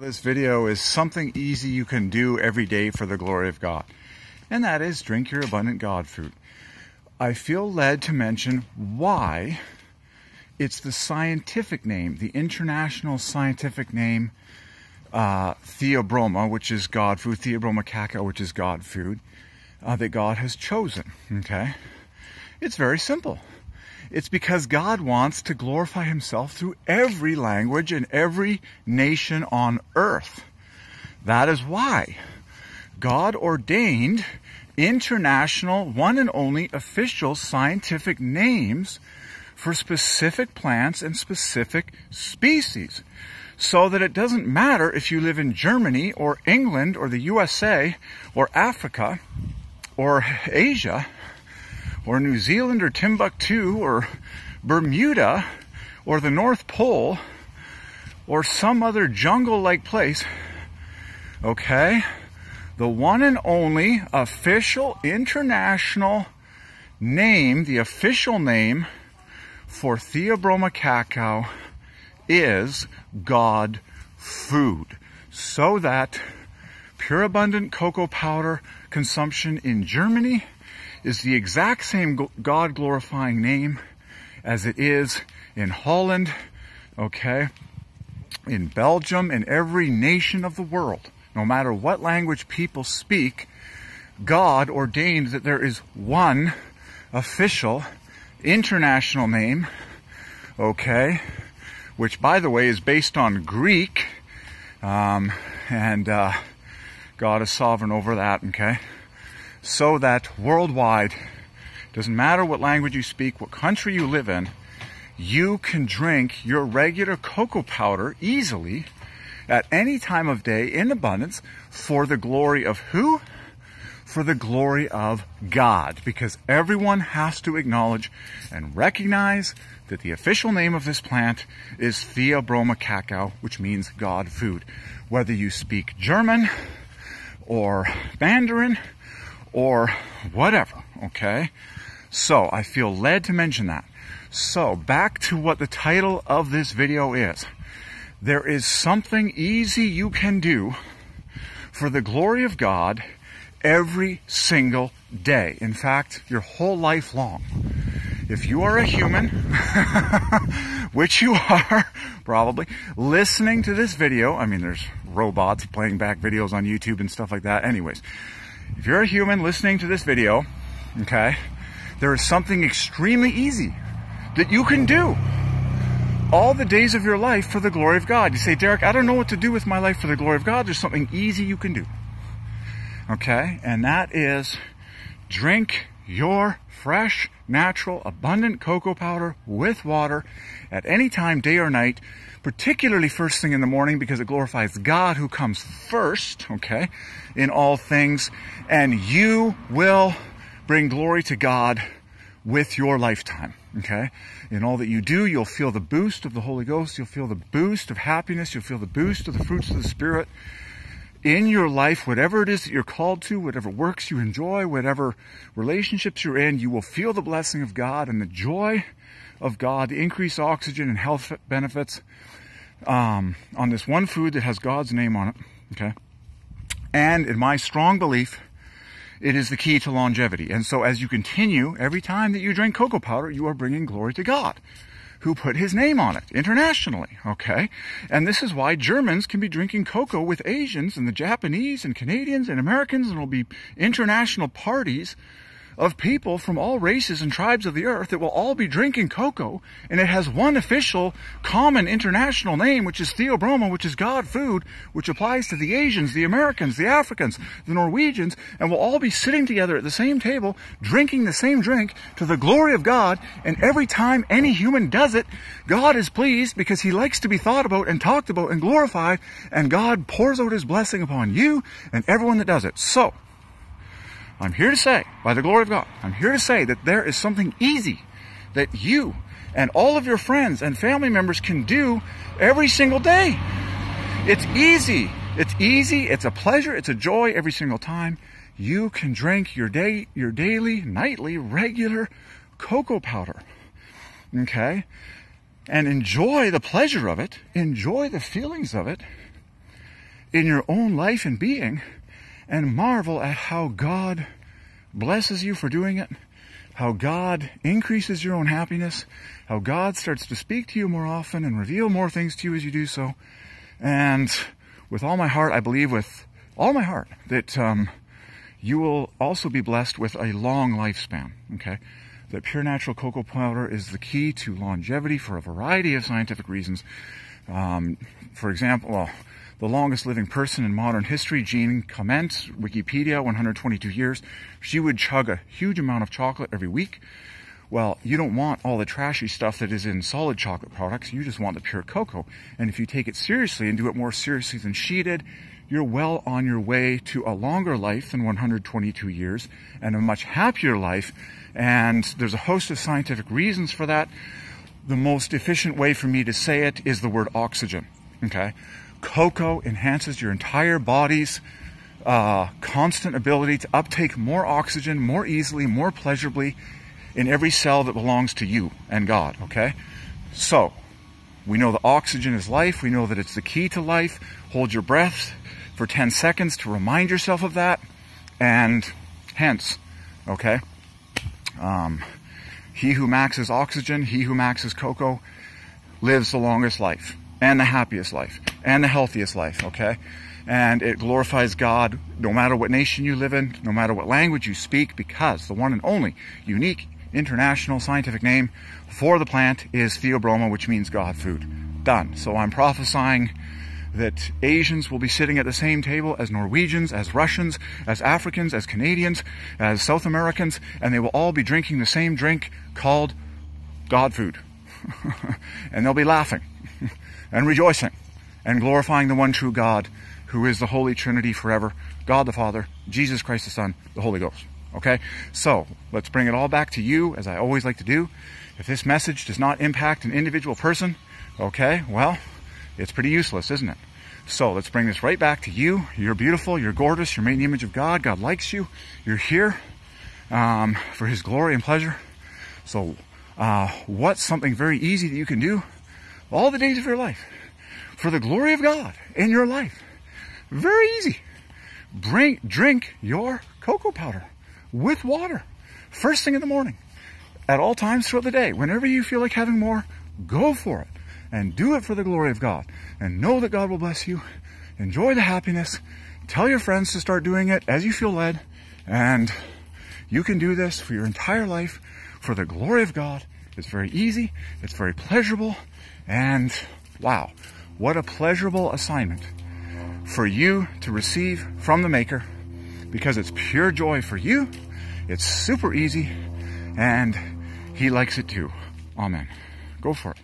This video is something easy you can do every day for the glory of God, and that is drink your abundant God food. I feel led to mention why it's the scientific name, the international scientific name, uh, Theobroma, which is God food, Theobroma cacao, which is God food, uh, that God has chosen. Okay? It's very simple. It's because God wants to glorify himself through every language and every nation on earth. That is why God ordained international, one and only official scientific names for specific plants and specific species. So that it doesn't matter if you live in Germany or England or the USA or Africa or Asia or New Zealand or Timbuktu or Bermuda or the North Pole or some other jungle like place, okay? The one and only official international name, the official name for Theobroma cacao is God food. So that pure abundant cocoa powder consumption in Germany is the exact same God glorifying name as it is in Holland, okay, in Belgium, in every nation of the world. No matter what language people speak, God ordained that there is one official international name, okay, which by the way is based on Greek, um, and uh, God is sovereign over that, okay? So that worldwide, doesn't matter what language you speak, what country you live in, you can drink your regular cocoa powder easily at any time of day in abundance for the glory of who? For the glory of God. Because everyone has to acknowledge and recognize that the official name of this plant is Theobroma cacao, which means God food. Whether you speak German or Mandarin or whatever, okay? So I feel led to mention that. So back to what the title of this video is. There is something easy you can do for the glory of God every single day. In fact, your whole life long. If you are a human, which you are probably, listening to this video, I mean, there's robots playing back videos on YouTube and stuff like that. Anyways, if you're a human listening to this video, okay, there is something extremely easy that you can do all the days of your life for the glory of God. You say, Derek, I don't know what to do with my life for the glory of God. There's something easy you can do. Okay? And that is drink your fresh, natural, abundant cocoa powder with water at any time, day or night, particularly first thing in the morning because it glorifies God who comes first, okay, in all things. And you will bring glory to God with your lifetime, okay? In all that you do, you'll feel the boost of the Holy Ghost. You'll feel the boost of happiness. You'll feel the boost of the fruits of the Spirit in your life, whatever it is that you're called to, whatever works you enjoy, whatever relationships you're in, you will feel the blessing of God and the joy of God, the increased oxygen and health benefits um, on this one food that has God's name on it. Okay. And in my strong belief, it is the key to longevity. And so as you continue, every time that you drink cocoa powder, you are bringing glory to God who put his name on it internationally, okay? And this is why Germans can be drinking cocoa with Asians and the Japanese and Canadians and Americans and it'll be international parties of people from all races and tribes of the earth that will all be drinking cocoa, and it has one official common international name, which is Theobroma, which is God food, which applies to the Asians, the Americans, the Africans, the Norwegians, and we'll all be sitting together at the same table, drinking the same drink to the glory of God, and every time any human does it, God is pleased because he likes to be thought about and talked about and glorified, and God pours out his blessing upon you and everyone that does it. So, I'm here to say, by the glory of God, I'm here to say that there is something easy that you and all of your friends and family members can do every single day. It's easy. It's easy. It's a pleasure. It's a joy every single time. You can drink your day, your daily, nightly, regular cocoa powder. Okay? And enjoy the pleasure of it. Enjoy the feelings of it. in your own life and being and marvel at how God blesses you for doing it, how God increases your own happiness, how God starts to speak to you more often and reveal more things to you as you do so. And with all my heart, I believe with all my heart that um, you will also be blessed with a long lifespan. Okay, that pure natural cocoa powder is the key to longevity for a variety of scientific reasons. Um, for example, well, the longest living person in modern history, Jean Calment, Wikipedia, 122 years. She would chug a huge amount of chocolate every week. Well, you don't want all the trashy stuff that is in solid chocolate products. You just want the pure cocoa. And if you take it seriously and do it more seriously than she did, you're well on your way to a longer life than 122 years and a much happier life. And there's a host of scientific reasons for that. The most efficient way for me to say it is the word oxygen. Okay. Cocoa enhances your entire body's uh, constant ability to uptake more oxygen more easily, more pleasurably in every cell that belongs to you and God, okay? So, we know that oxygen is life. We know that it's the key to life. Hold your breath for 10 seconds to remind yourself of that. And hence, okay? Um, he who maxes oxygen, he who maxes cocoa, lives the longest life and the happiest life and the healthiest life, okay? And it glorifies God no matter what nation you live in, no matter what language you speak, because the one and only unique international scientific name for the plant is Theobroma, which means God food. Done. So I'm prophesying that Asians will be sitting at the same table as Norwegians, as Russians, as Africans, as Canadians, as South Americans, and they will all be drinking the same drink called God food. and they'll be laughing and rejoicing and glorifying the one true God who is the Holy Trinity forever God the Father, Jesus Christ the Son, the Holy Ghost. Okay? So, let's bring it all back to you, as I always like to do. If this message does not impact an individual person, okay, well, it's pretty useless, isn't it? So let's bring this right back to you. You're beautiful, you're gorgeous, you're made in the image of God. God likes you. You're here um, for His glory and pleasure. So, uh, what's something very easy that you can do all the days of your life for the glory of God in your life? Very easy. Bring, drink your cocoa powder with water first thing in the morning at all times throughout the day. Whenever you feel like having more, go for it and do it for the glory of God and know that God will bless you. Enjoy the happiness. Tell your friends to start doing it as you feel led and you can do this for your entire life for the glory of God. It's very easy. It's very pleasurable. And wow, what a pleasurable assignment for you to receive from the Maker because it's pure joy for you. It's super easy and He likes it too. Amen. Go for it.